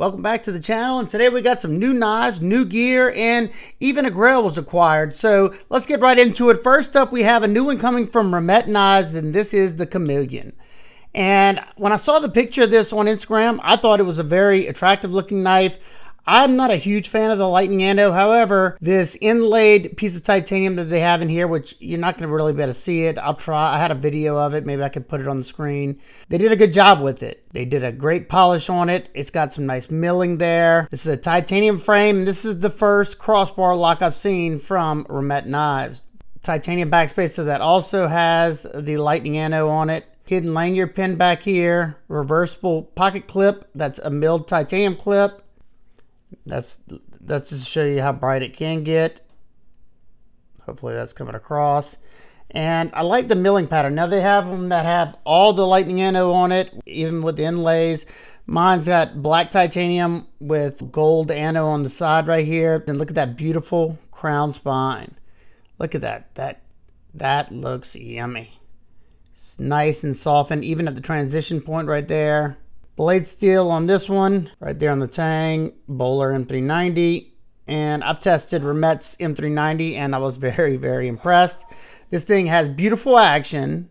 Welcome back to the channel and today we got some new knives, new gear, and even a grail was acquired. So let's get right into it. First up we have a new one coming from Remette Knives and this is the Chameleon. And when I saw the picture of this on Instagram, I thought it was a very attractive looking knife. I'm not a huge fan of the Lightning Ando. However, this inlaid piece of titanium that they have in here, which you're not going to really be able to see it. I'll try. I had a video of it. Maybe I could put it on the screen. They did a good job with it. They did a great polish on it. It's got some nice milling there. This is a titanium frame. This is the first crossbar lock I've seen from Remette Knives. Titanium backspacer that also has the Lightning Ando on it hidden lanyard pin back here, reversible pocket clip, that's a milled titanium clip, that's that's just to show you how bright it can get. Hopefully that's coming across. And I like the milling pattern. Now they have them that have all the lightning ando on it, even with the inlays. Mine's got black titanium with gold ando on the side right here. And look at that beautiful crown spine. Look at that. That that looks yummy. It's nice and softened, even at the transition point right there. Blade steel on this one, right there on the Tang, Böhler M390. And I've tested Remette's M390 and I was very, very impressed. This thing has beautiful action.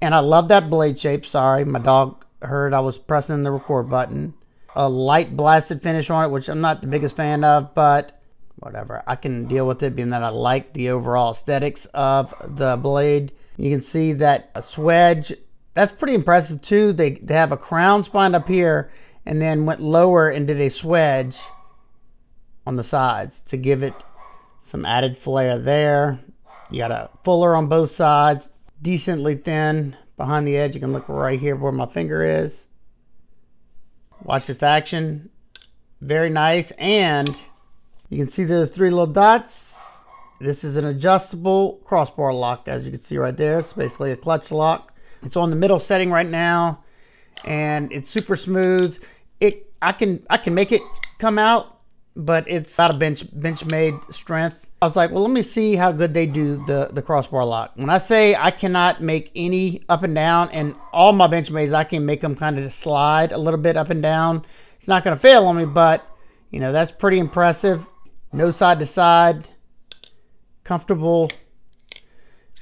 And I love that blade shape. Sorry, my dog heard I was pressing the record button. A light blasted finish on it, which I'm not the biggest fan of, but whatever. I can deal with it being that I like the overall aesthetics of the blade. You can see that a swedge that's pretty impressive too. They, they have a crown spine up here and then went lower and did a swedge on the sides to give it some added flair there. You got a fuller on both sides, decently thin behind the edge. You can look right here where my finger is. Watch this action. Very nice. And you can see those three little dots. This is an adjustable crossbar lock, as you can see right there. It's basically a clutch lock. It's on the middle setting right now and it's super smooth. It I can I can make it come out, but it's not a bench Benchmade strength. I was like, well, let me see how good they do the, the crossbar lock. When I say I cannot make any up and down, and all my bench Benchmades, I can make them kind of slide a little bit up and down. It's not going to fail on me, but, you know, that's pretty impressive. No side to side. Comfortable.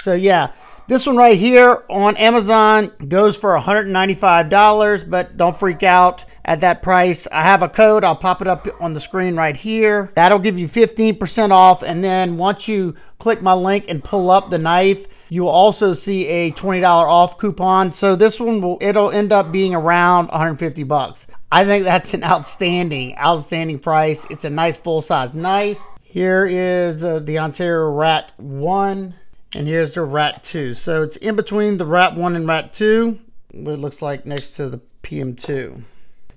So, yeah, this one right here on Amazon goes for $195, but don't freak out at that price. I have a code. I'll pop it up on the screen right here. That'll give you 15% off. And then once you click my link and pull up the knife, you'll also see a $20 off coupon. So this one will, it'll end up being around 150 bucks. I think that's an outstanding, outstanding price. It's a nice full-size knife. Here is uh, the Ontario Rat 1. And here's the Rat 2. So it's in between the Rat 1 and Rat 2, what it looks like next to the PM2.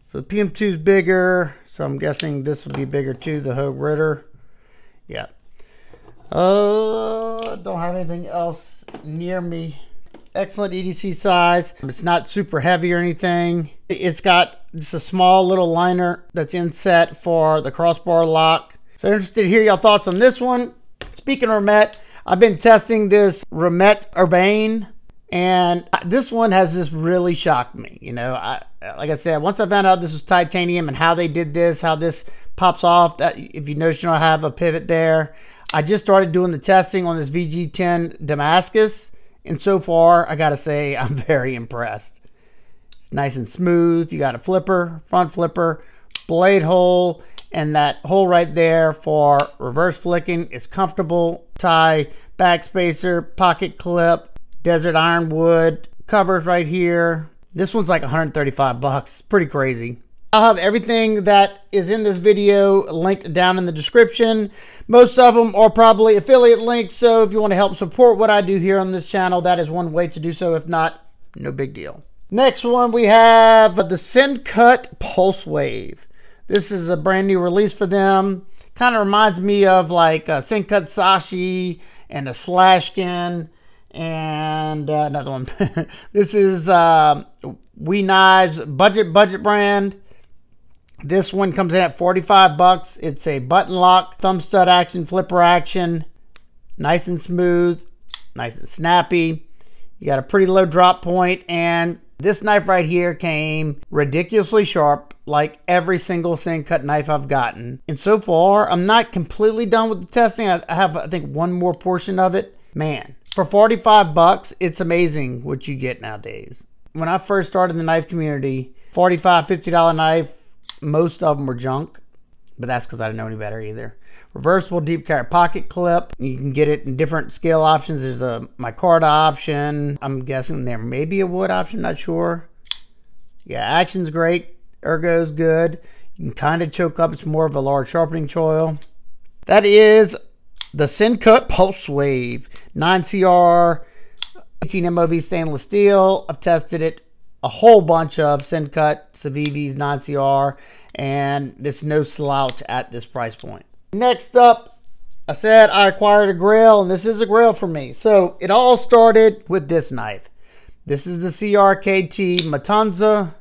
So the PM2 is bigger, so I'm guessing this would be bigger too, the Hogue Ritter. Yeah. Uh, don't have anything else near me. Excellent EDC size. It's not super heavy or anything. It's got just a small little liner that's inset for the crossbar lock. So interested to hear your thoughts on this one. Speaking of Remette, I've been testing this Remette Urbane and this one has just really shocked me. You know, I, like I said, once I found out this was titanium and how they did this, how this pops off, that if you notice, you I have a pivot there. I just started doing the testing on this VG10 Damascus. And so far, I got to say, I'm very impressed. It's nice and smooth. You got a flipper, front flipper, blade hole, and that hole right there for reverse flicking is comfortable. Tie, backspacer, pocket clip, desert ironwood, covers right here. This one's like 135 bucks. Pretty crazy. I'll have everything that is in this video linked down in the description. Most of them are probably affiliate links, so if you want to help support what I do here on this channel, that is one way to do so. If not, no big deal. Next one, we have the Sencut Pulsewave. This is a brand new release for them. Kind of reminds me of like a Sencut Sashi and a Slashkin and uh, another one. this is uh, We Knives budget budget brand. This one comes in at 45 bucks. It's a button lock, thumb stud action, flipper action. Nice and smooth, nice and snappy. You got a pretty low drop point and This knife right here came ridiculously sharp, like every single Sencut knife I've gotten. And so far, I'm not completely done with the testing. I have, I think, one more portion of it. Man, for 45 bucks, it's amazing what you get nowadays. When I first started in the knife community, 45 $50 knife, most of them were junk, but that's because I didn't know any better either. Reversible deep carry pocket clip. You can get it in different scale options. There's a micarta option. I'm guessing there may be a wood option, not sure. Yeah, action's great. Ergo's good. You can kind of choke up. It's more of a large sharpening choil. That is the Sencut Pulsewave 9CR 18 MOV stainless steel. I've tested it a whole bunch of Sencut Civivis 9CR and there's no slouch at this price point. Next up, I said I acquired a grail, and this is a grail for me. So it all started with this knife. This is the CRKT Matanza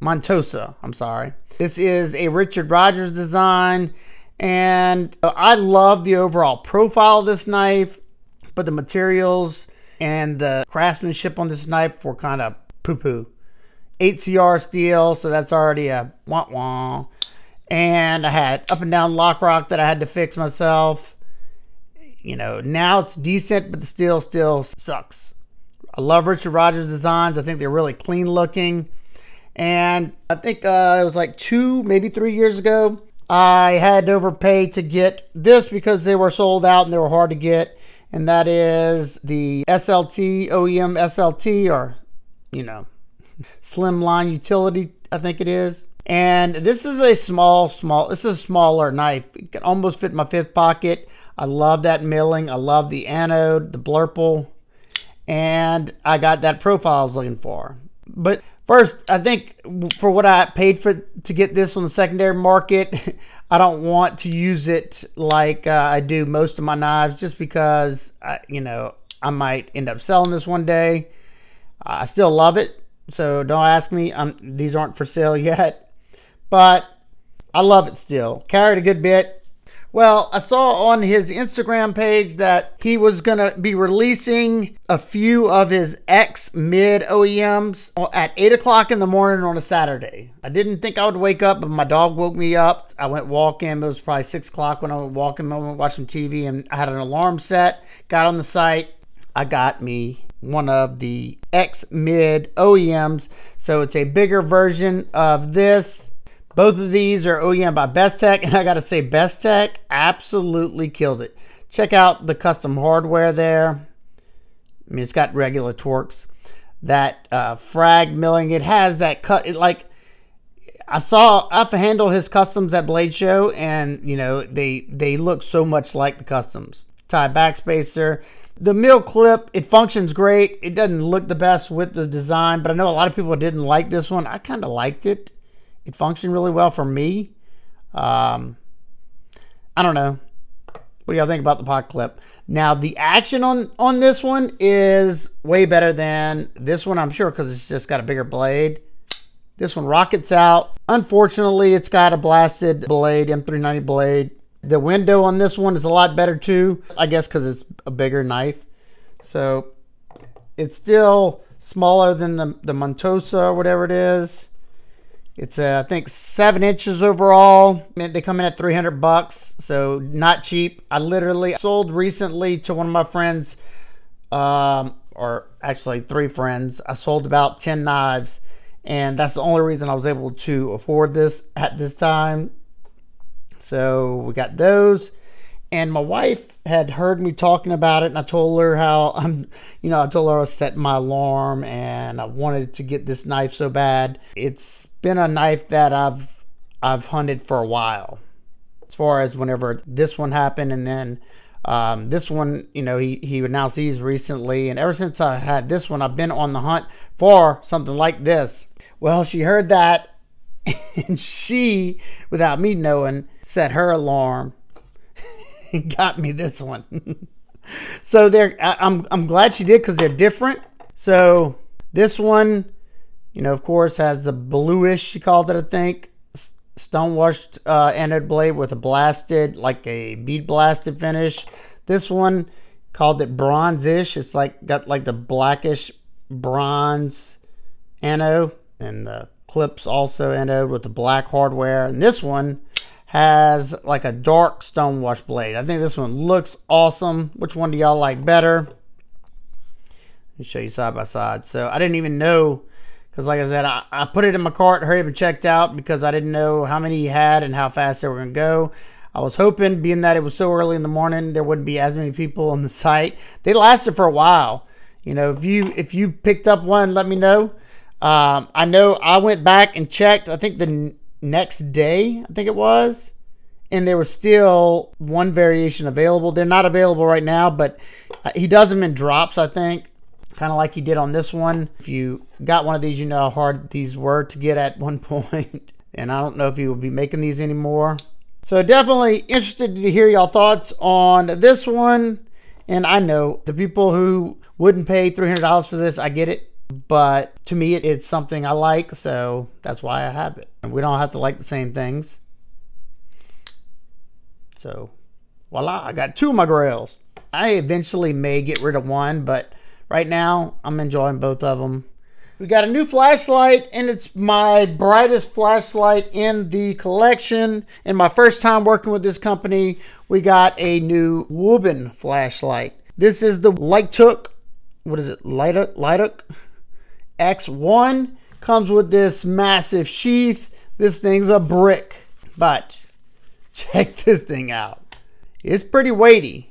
Montosa. I'm sorry. This is a Richard Rogers design, and uh, I love the overall profile of this knife, but the materials and the craftsmanship on this knife were kind of poo-poo. 8CR steel, so that's already a wah-wah and I had up and down lock rock that I had to fix myself. You know, now it's decent, but the steel still sucks. I love Richard Rogers designs. I think they're really clean looking. And I think uh, it was like two, maybe three years ago, I had to overpay to get this because they were sold out and they were hard to get. And that is the SLT, OEM SLT, or, you know, Slimline Utility, I think it is. And this is a small, small, this is a smaller knife. It can almost fit my fifth pocket. I love that milling. I love the anode, the blurple. And I got that profile I was looking for. But first, I think for what I paid for to get this on the secondary market, I don't want to use it like uh, I do most of my knives just because, I, you know, I might end up selling this one day. I still love it. So don't ask me. Um, these aren't for sale yet but I love it still. Carried a good bit. Well, I saw on his Instagram page that he was going to be releasing a few of his X mid OEMs at 8 o'clock in the morning on a Saturday. I didn't think I would wake up, but my dog woke me up. I went walking. It was probably 6 o'clock when I went walking. I went watch some TV and I had an alarm set. Got on the site. I got me one of the X mid OEMs. So it's a bigger version of this both of these are OEM by Bestech, and I gotta say, Bestech absolutely killed it. Check out the custom hardware there. I mean, it's got regular Torx. That uh, frag milling, it has that cut. It like I saw. I've handled his customs at Blade Show, and you know they they look so much like the customs. Tie backspacer. The mill clip, it functions great. It doesn't look the best with the design, but I know a lot of people didn't like this one. I kind of liked it. It functioned really well for me. Um, I don't know. What do y'all think about the pot clip? Now the action on on this one is way better than this one, I'm sure, because it's just got a bigger blade. This one rockets out. Unfortunately, it's got a blasted blade, M390 blade. The window on this one is a lot better too, I guess because it's a bigger knife. So it's still smaller than the, the Montosa or whatever it is. It's uh, I think seven inches overall. They come in at 300 bucks, so not cheap. I literally sold recently to one of my friends, um, or actually three friends. I sold about 10 knives, and that's the only reason I was able to afford this at this time. So we got those and my wife had heard me talking about it and i told her how i'm you know i told her i was setting my alarm and i wanted to get this knife so bad it's been a knife that i've i've hunted for a while as far as whenever this one happened and then um, this one you know he, he announced these recently and ever since i had this one i've been on the hunt for something like this well she heard that and she without me knowing set her alarm got me this one. so they're I'm I'm glad she did because they're different. So this one, you know, of course, has the bluish she called it, I think, stonewashed uh, anode blade with a blasted, like a bead blasted finish. This one called it bronzish. It's like got like the blackish bronze anode, and the clips also anode with the black hardware. And this one has like a dark stonewash blade. I think this one looks awesome. Which one do y'all like better? Let me show you side by side. So I didn't even know, because like I said, I, I put it in my cart, hurried up and checked out because I didn't know how many he had and how fast they were going to go. I was hoping, being that it was so early in the morning, there wouldn't be as many people on the site. They lasted for a while. You know, if you if you picked up one, let me know. Um, I know I went back and checked. I think the next day, I think it was, and there was still one variation available. They're not available right now, but uh, he does them in drops, I think, kind of like he did on this one. If you got one of these, you know how hard these were to get at one point. and I don't know if he will be making these anymore. So definitely interested to hear y'all thoughts on this one. And I know the people who wouldn't pay $300 for this, I get it. But to me, it, it's something I like, so that's why I have it. And we don't have to like the same things. So, voila, I got two of my grails. I eventually may get rid of one, but right now I'm enjoying both of them. We got a new flashlight, and it's my brightest flashlight in the collection. And my first time working with this company, we got a new Wuben flashlight. This is the Lightok, what is it, Lightok, Lightok X1. Comes with this massive sheath. This thing's a brick, but check this thing out. It's pretty weighty.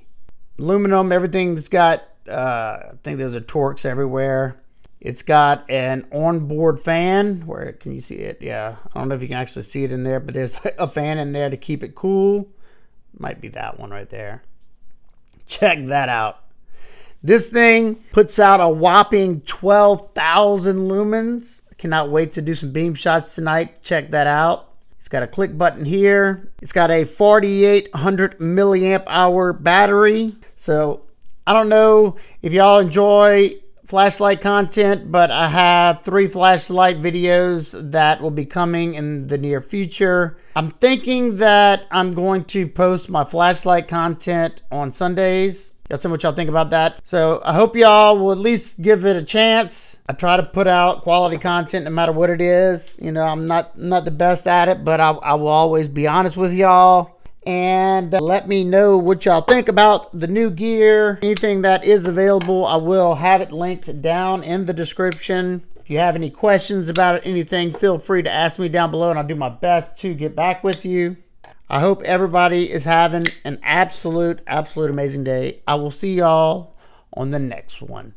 Aluminum, everything's got, uh, I think there's a Torx everywhere. It's got an onboard fan. Where can you see it? Yeah, I don't know if you can actually see it in there, but there's a fan in there to keep it cool. Might be that one right there. Check that out. This thing puts out a whopping 12,000 lumens. Cannot wait to do some beam shots tonight. Check that out. It's got a click button here. It's got a 4800 milliamp hour battery. So I don't know if y'all enjoy flashlight content, but I have three flashlight videos that will be coming in the near future. I'm thinking that I'm going to post my flashlight content on Sundays. Y'all tell me what y'all think about that. So I hope y'all will at least give it a chance. I try to put out quality content no matter what it is. You know, I'm not not the best at it, but I, I will always be honest with y'all and uh, let me know what y'all think about the new gear. Anything that is available, I will have it linked down in the description. If you have any questions about anything, feel free to ask me down below and I'll do my best to get back with you. I hope everybody is having an absolute, absolute amazing day. I will see y'all on the next one.